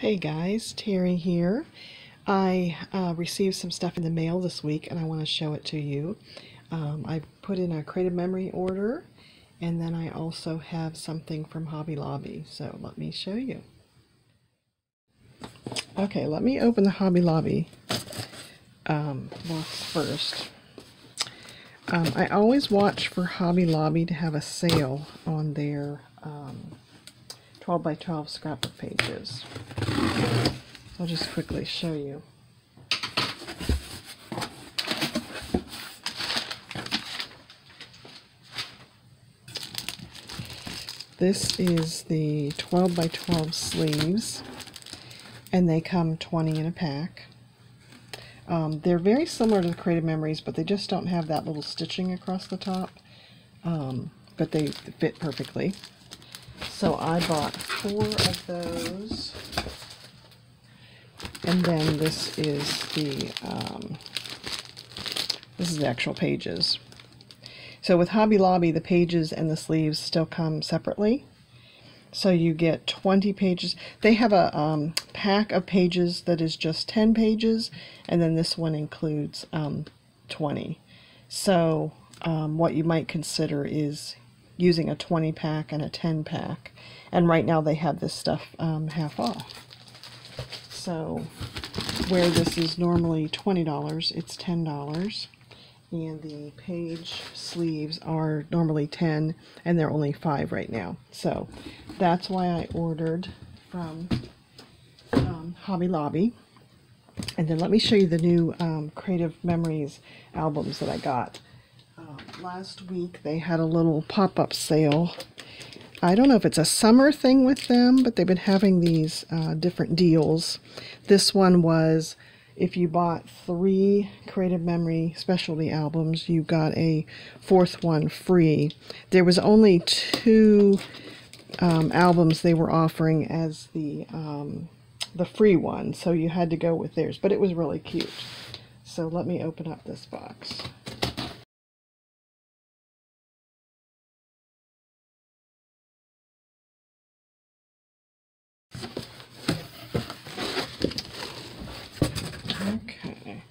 Hey guys, Terry here. I uh, received some stuff in the mail this week and I want to show it to you. Um, I put in a Creative Memory order and then I also have something from Hobby Lobby. So let me show you. Okay, let me open the Hobby Lobby um, box first. Um, I always watch for Hobby Lobby to have a sale on their um, 12 by 12 scrapbook pages. I'll just quickly show you. This is the 12 by 12 sleeves and they come 20 in a pack. Um, they're very similar to the Creative Memories, but they just don't have that little stitching across the top. Um, but they fit perfectly. So I bought four of those. And then this is the, um, this is the actual pages. So with Hobby Lobby, the pages and the sleeves still come separately. So you get 20 pages. They have a um, pack of pages that is just 10 pages, and then this one includes um, 20. So um, what you might consider is using a 20 pack and a 10 pack. And right now they have this stuff um, half off. So where this is normally $20, it's $10 and the page sleeves are normally 10 and they're only 5 right now so that's why I ordered from um, Hobby Lobby and then let me show you the new um, Creative Memories albums that I got last week they had a little pop-up sale I don't know if it's a summer thing with them but they've been having these uh, different deals this one was if you bought three Creative Memory specialty albums, you got a fourth one free. There was only two um, albums they were offering as the um, the free one, so you had to go with theirs, but it was really cute. So let me open up this box. Okay.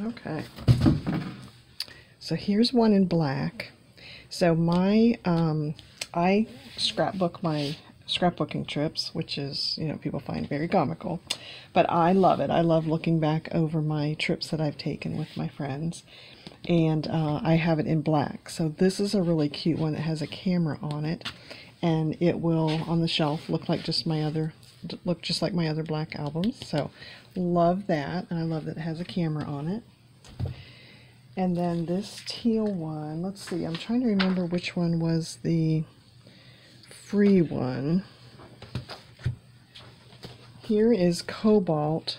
Okay. So here's one in black. So my, um, I scrapbook my scrapbooking trips, which is, you know, people find very comical. But I love it. I love looking back over my trips that I've taken with my friends. And uh, I have it in black. So this is a really cute one that has a camera on it. And it will, on the shelf, look like just my other, look just like my other black albums. So love that. And I love that it has a camera on it. And then this teal one, let's see, I'm trying to remember which one was the free one. Here is Cobalt,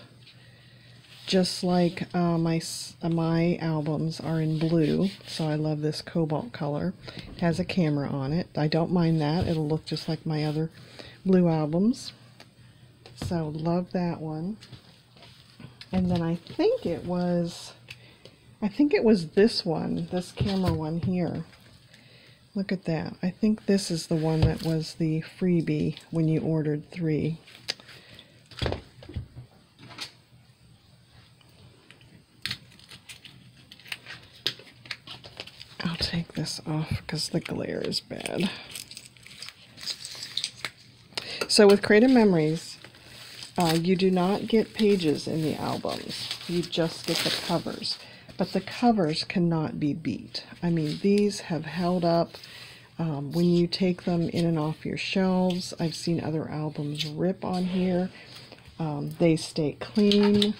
just like uh, my, uh, my albums are in blue, so I love this Cobalt color. It has a camera on it. I don't mind that. It'll look just like my other blue albums. So love that one. And then I think it was I think it was this one, this camera one here. Look at that. I think this is the one that was the freebie when you ordered three. I'll take this off because the glare is bad. So with Creative Memories, uh, you do not get pages in the albums. You just get the covers but the covers cannot be beat. I mean, these have held up um, when you take them in and off your shelves. I've seen other albums rip on here. Um, they stay clean,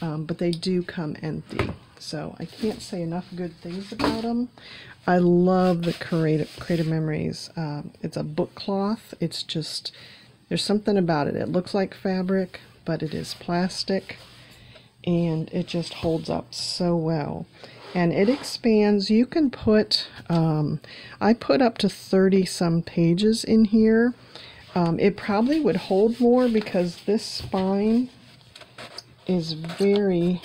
um, but they do come empty. So I can't say enough good things about them. I love the Creative, Creative Memories. Um, it's a book cloth. It's just, there's something about it. It looks like fabric, but it is plastic and it just holds up so well and it expands you can put um, I put up to 30 some pages in here um, it probably would hold more because this spine is very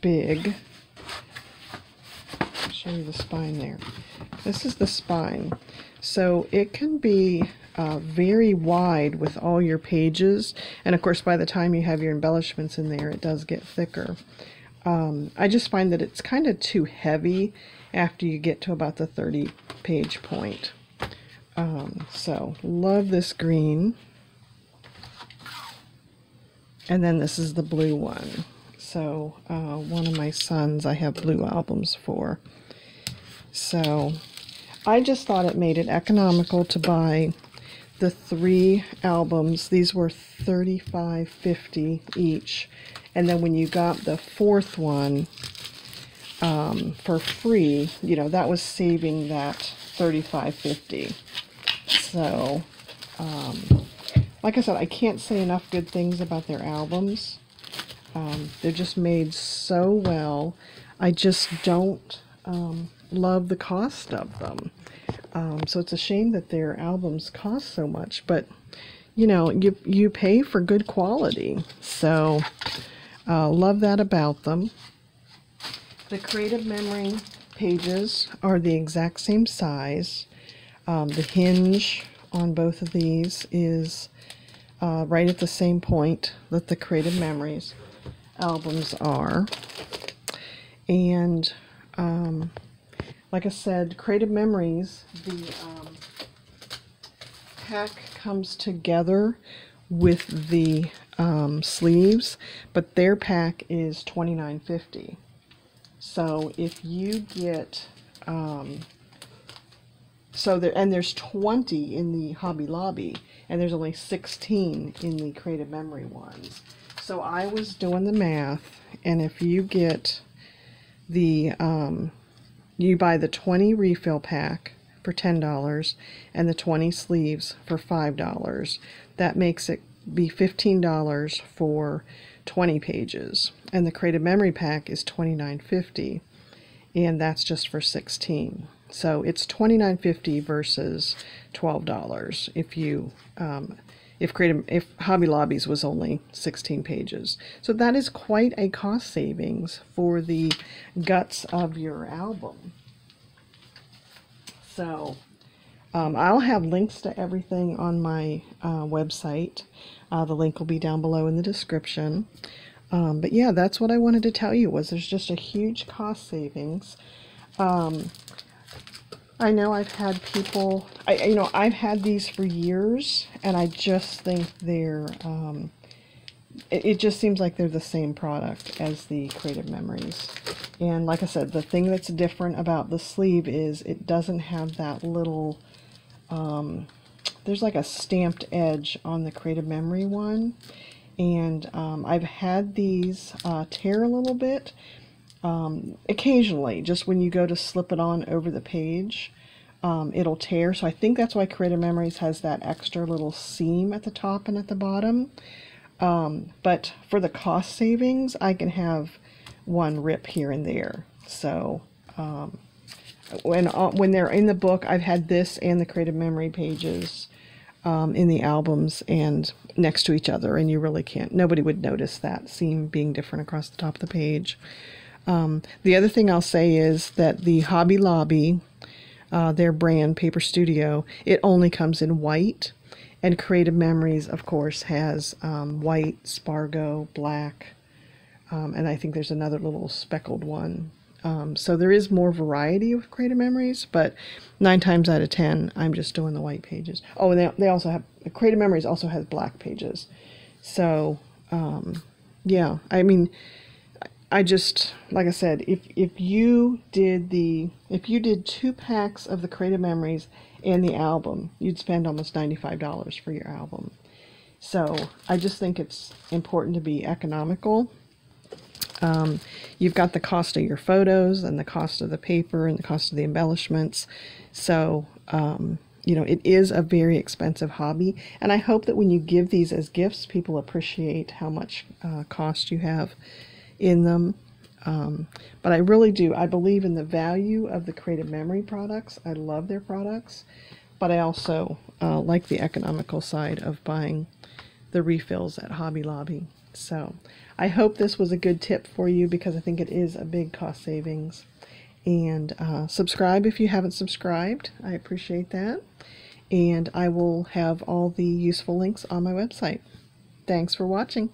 big show you the spine there. This is the spine. So it can be uh, very wide with all your pages. And of course, by the time you have your embellishments in there, it does get thicker. Um, I just find that it's kind of too heavy after you get to about the 30 page point. Um, so love this green. And then this is the blue one. So uh, one of my sons I have blue albums for. So I just thought it made it economical to buy the three albums. These were $35.50 each. And then when you got the fourth one um, for free, you know, that was saving that $35.50. So, um, like I said, I can't say enough good things about their albums. Um, they're just made so well. I just don't um, love the cost of them. Um, so it's a shame that their albums cost so much, but you know, you, you pay for good quality. So, uh, love that about them. The Creative Memory pages are the exact same size. Um, the hinge on both of these is uh, right at the same point that the Creative Memories albums are. And um, like I said, Creative Memories, the um, pack comes together with the um, sleeves, but their pack is $29.50. So if you get, um, so there, and there's 20 in the Hobby Lobby, and there's only 16 in the Creative Memory ones. So I was doing the math, and if you get the, um, you buy the 20 refill pack for $10 and the 20 sleeves for $5, that makes it be $15 for 20 pages. And the Creative Memory pack is $29.50, and that's just for 16. So it's $29.50 versus $12 if you um, if creative if hobby lobbies was only 16 pages. So that is quite a cost savings for the guts of your album. So um, I'll have links to everything on my uh, website. Uh, the link will be down below in the description. Um, but yeah that's what I wanted to tell you was there's just a huge cost savings. Um, I know I've had people, I you know, I've had these for years, and I just think they're, um, it, it just seems like they're the same product as the Creative Memories. And like I said, the thing that's different about the sleeve is it doesn't have that little, um, there's like a stamped edge on the Creative Memory one. And um, I've had these uh, tear a little bit, um, occasionally, just when you go to slip it on over the page, um, it'll tear. So I think that's why Creative Memories has that extra little seam at the top and at the bottom. Um, but for the cost savings, I can have one rip here and there. So um, when, uh, when they're in the book, I've had this and the Creative Memory pages um, in the albums and next to each other, and you really can't, nobody would notice that seam being different across the top of the page. Um, the other thing I'll say is that the Hobby Lobby, uh, their brand, Paper Studio, it only comes in white. And Creative Memories, of course, has um, white, Spargo, black, um, and I think there's another little speckled one. Um, so there is more variety with Creative Memories, but nine times out of ten, I'm just doing the white pages. Oh, and they, they also have, Creative Memories also has black pages. So, um, yeah, I mean, I just like I said, if if you did the if you did two packs of the Creative Memories and the album, you'd spend almost ninety five dollars for your album. So I just think it's important to be economical. Um, you've got the cost of your photos and the cost of the paper and the cost of the embellishments. So um, you know it is a very expensive hobby, and I hope that when you give these as gifts, people appreciate how much uh, cost you have in them. Um, but I really do. I believe in the value of the Creative Memory products. I love their products, but I also uh, like the economical side of buying the refills at Hobby Lobby. So I hope this was a good tip for you because I think it is a big cost savings. And uh, subscribe if you haven't subscribed. I appreciate that. And I will have all the useful links on my website. Thanks for watching.